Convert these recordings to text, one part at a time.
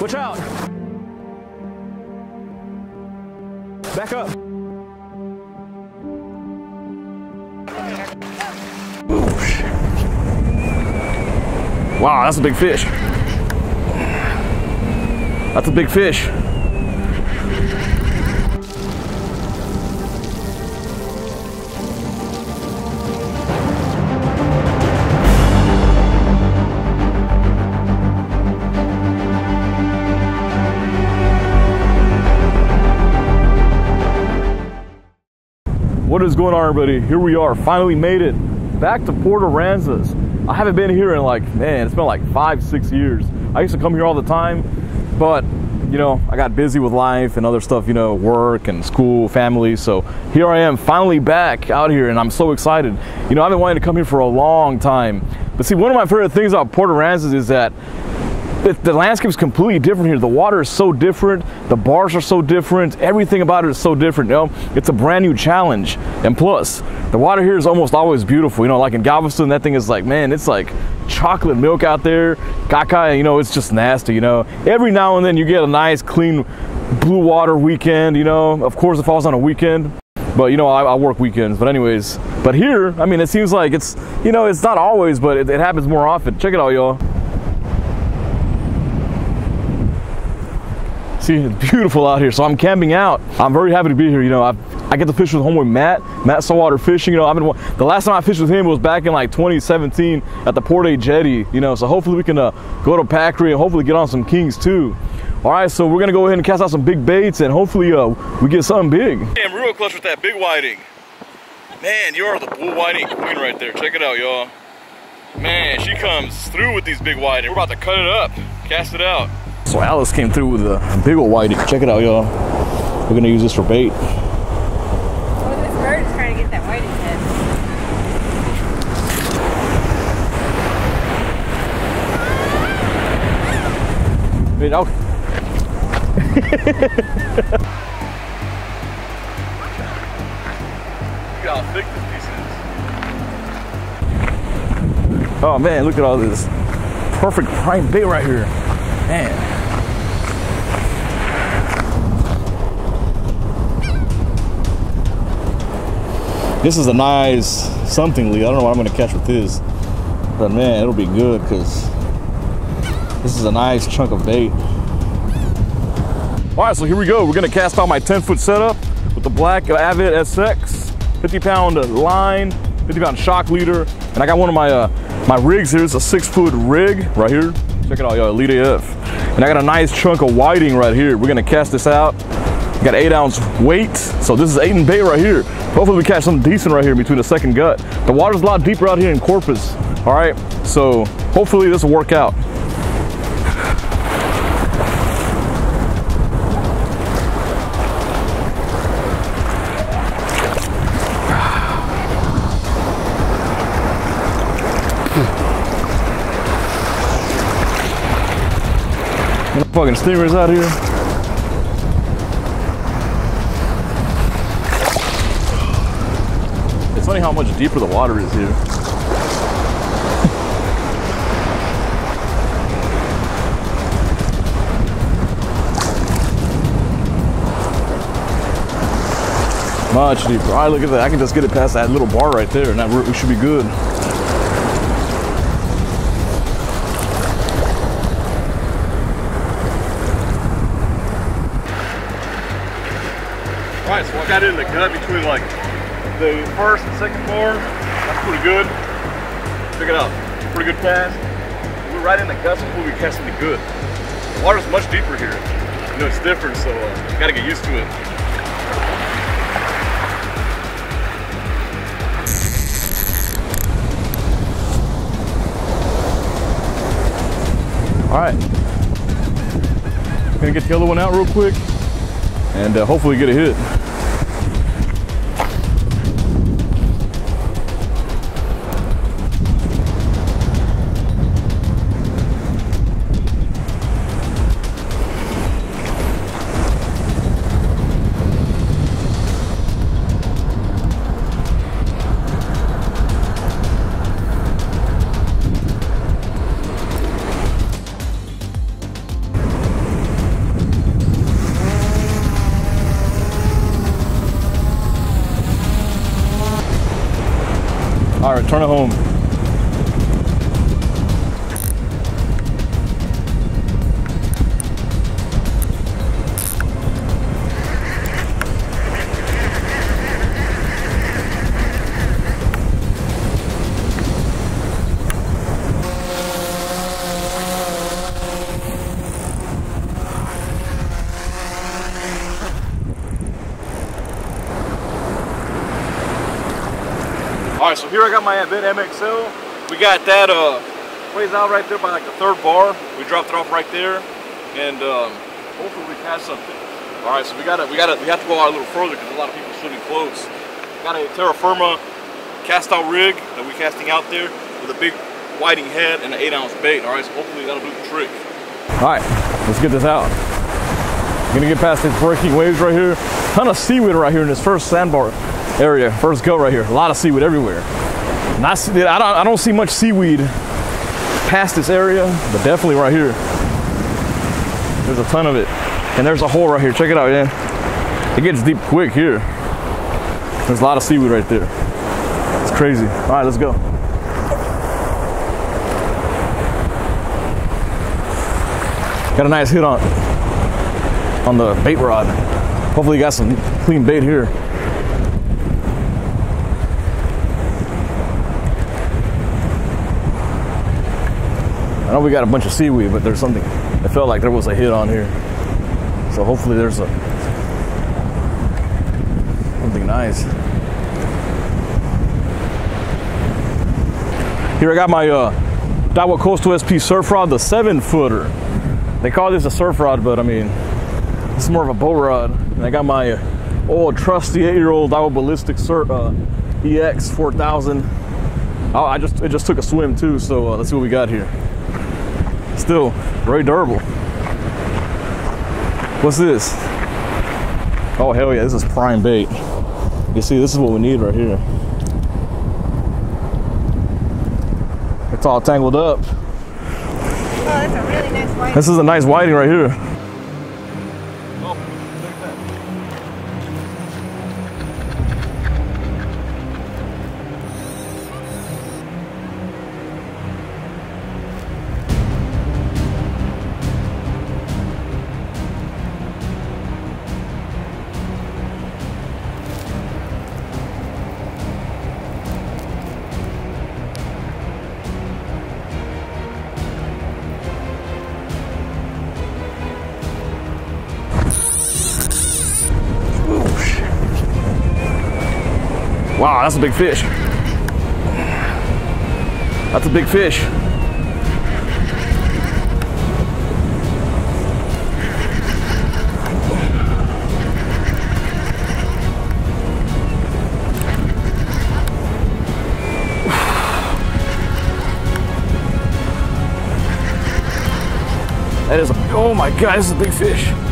Watch out. Back up. Wow, that's a big fish. That's a big fish. Is going on, everybody? Here we are, finally made it back to Port Aransas. I haven't been here in like, man, it's been like five, six years. I used to come here all the time, but you know, I got busy with life and other stuff, you know, work and school, family. So here I am, finally back out here, and I'm so excited. You know, I've been wanting to come here for a long time. But see, one of my favorite things about Port Aransas is that the landscape is completely different here. The water is so different. The bars are so different. Everything about it is so different. You know, it's a brand new challenge. And plus, the water here is almost always beautiful. You know, like in Galveston, that thing is like, man, it's like chocolate milk out there. Kaka, you know, it's just nasty. You know, every now and then you get a nice, clean blue water weekend. You know, of course, it falls on a weekend. But you know, I, I, work weekends. But anyways, but here, I mean, it seems like it's, you know, it's not always, but it, it happens more often. Check it out, y'all. See, it's beautiful out here. So I'm camping out. I'm very happy to be here. You know, I I get to fish with homeboy Matt, Matt Saltwater Fishing. You know, I've been the last time I fished with him was back in like 2017 at the Port A Jetty. You know, so hopefully we can uh, go to Packery and hopefully get on some kings too. All right, so we're gonna go ahead and cast out some big baits and hopefully uh, we get something big. I'm real close with that big whiting. Man, you are the bull whiting queen right there. Check it out, y'all. Man, she comes through with these big whiting. We're about to cut it up, cast it out. So Alice came through with a big old whitey. Check it out, y'all. We're gonna use this for bait. Oh, this bird is trying to get that whiting head. Wait, okay. look at how thick this piece is. Oh man, look at all this perfect prime bait right here. Man. This is a nice something, Lee. I don't know what I'm going to catch with this. But man, it'll be good because this is a nice chunk of bait. All right, so here we go. We're to cast out my 10 foot setup with the black Avet SX, 50 pound line, 50 pound shock leader. And I got one of my uh, my rigs here. It's a six foot rig right here. Check it out, y'all, Elite AF. And I got a nice chunk of whiting right here. We're gonna cast this out. Got eight ounce weight. So this is eight and bait right here. Hopefully we catch something decent right here between the second gut. The water's a lot deeper out here in Corpus. All right, so hopefully this will work out. fucking steamers out here. It's funny how much deeper the water is here. Much deeper. All right, look at that. I can just get it past that little bar right there, and that we should be good. All right, so I got it in the gut between like the first and second bar, that's pretty good. Check it out, pretty good cast. We're right in the guts before we cast something good. The water's much deeper here. You know, it's different, so uh, gotta get used to it. All right, gonna get the other one out real quick and uh, hopefully get a hit. tomorrow. Turn it home. All right, so here I got my Avet MXL. We got that uh, ways out right there by like the third bar. We dropped it off right there, and um, hopefully we catch something. All right, so we gotta, we gotta, we have to go out a little further because a lot of people shooting close. Got a Terra Firma cast out rig that we're casting out there with a big whiting head and an eight ounce bait. All right, so hopefully that'll do the trick. All right, let's get this out. Gonna get past these breaking waves right here. Ton of seaweed right here in this first sandbar area, first go right here. A lot of seaweed everywhere. Not, I don't, I don't see much seaweed past this area, but definitely right here. There's a ton of it. And there's a hole right here. Check it out, yeah. It gets deep quick here. There's a lot of seaweed right there. It's crazy. All right, let's go. Got a nice hit on on the bait rod. Hopefully, you got some clean bait here. Know we got a bunch of seaweed, but there's something. It felt like there was a hit on here. So hopefully there's a something nice. Here I got my uh, Daiwa Coastal SP surf rod, the seven footer. They call this a surf rod, but I mean, it's more of a boat rod. And I got my uh, old trusty eight-year-old Daiwa Ballistic surf, uh, EX 4000. Oh, I just it just took a swim too, so uh, let's see what we got here. Still very durable. What's this? Oh hell yeah, this is prime bait. You see, this is what we need right here. It's all tangled up. Oh, that's a really nice. This is a nice whiting right here. That's a big fish. That's a big fish. That is oh my God, this is a big fish.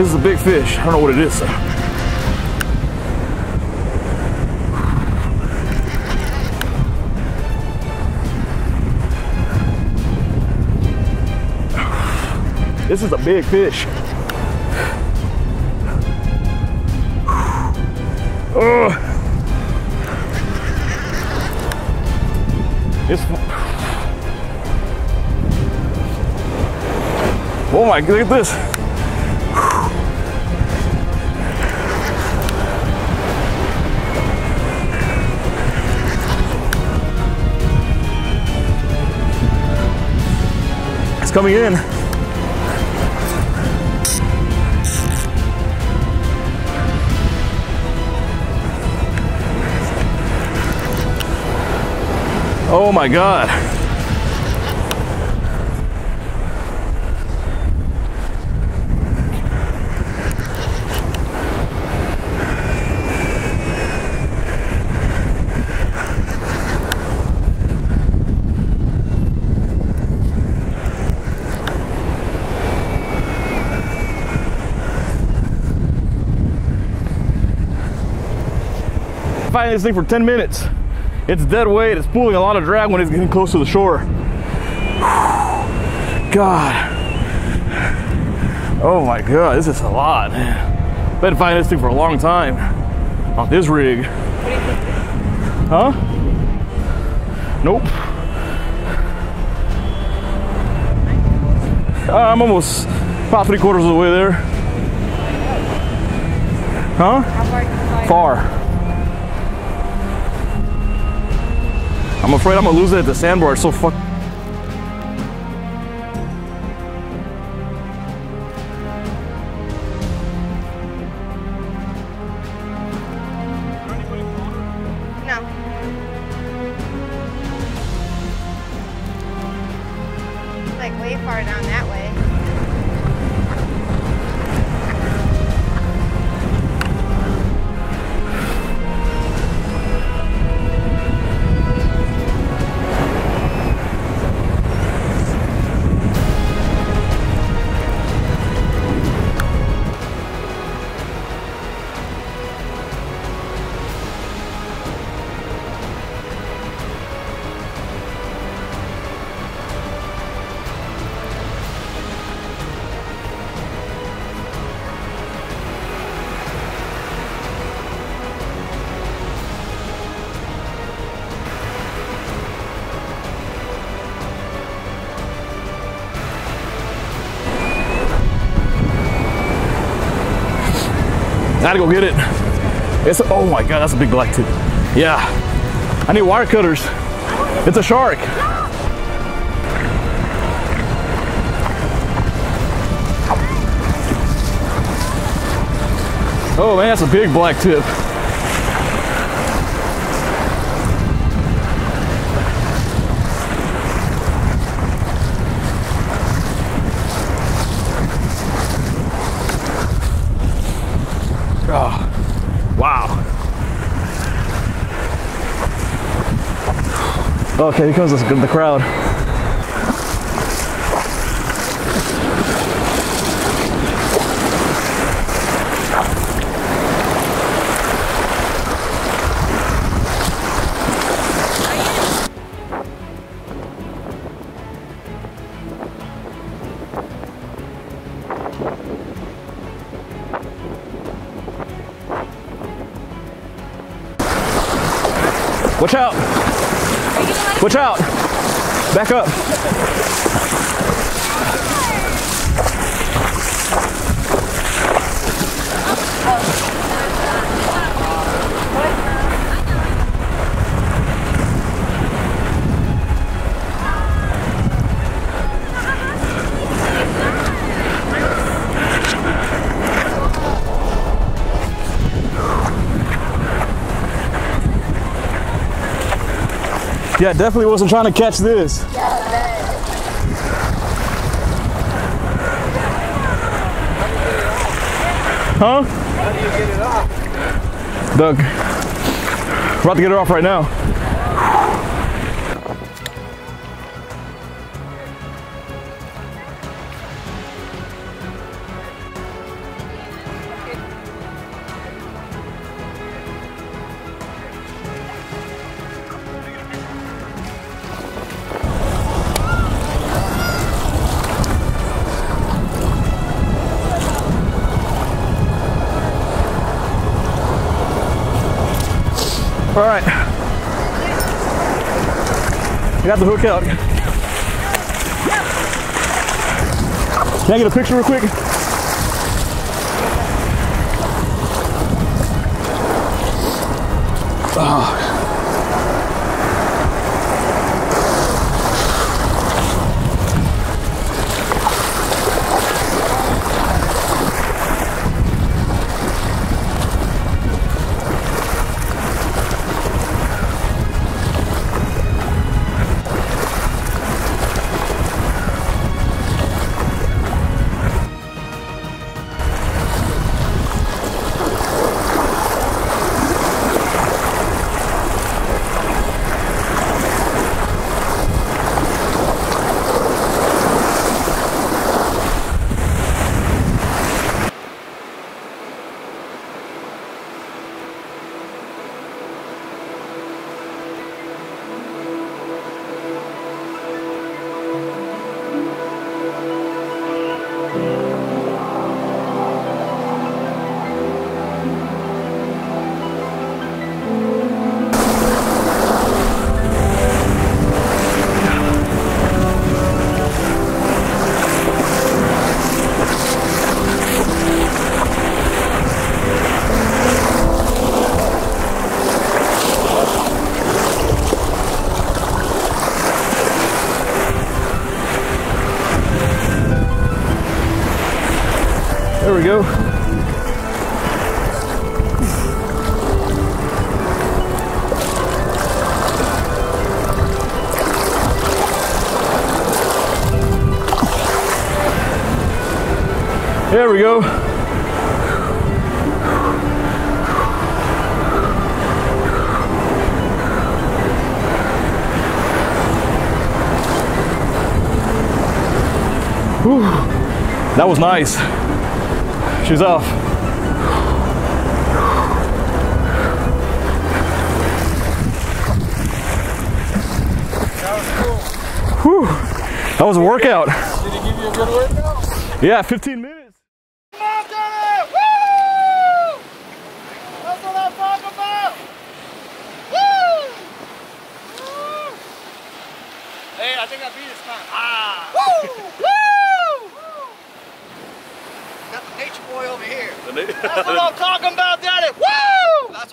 This is a big fish. I don't know what it is. though. This is a big fish. Oh. It's, oh my, look at this. It's coming in. Oh my God. Fighting this thing for 10 minutes. It's dead weight. It's pulling a lot of drag when it's getting close to the shore. God. Oh my God, this is a lot. Been fighting this thing for a long time. on this rig. Huh? Nope. Uh, I'm almost about three quarters of the way there. Huh? Far I'm afraid I'm gonna lose it at the sandbar. It's so fuck. Gotta go get it. It's a, oh my god, that's a big black tip. Yeah. I need wire cutters. It's a shark. Oh man, that's a big black tip. Oh, wow. Okay, here comes the, the crowd. Watch out! Watch out! Back up! Yeah, definitely wasn't trying to catch this. Huh? How do you get it off? Doug. We're about to get her off right now. All right. You got the hook out. Can I get a picture real quick? Oh. There we go. Whew. That was nice. She's off. Whew. That was a workout. Did he give you a good workout? Yeah, 15 minutes.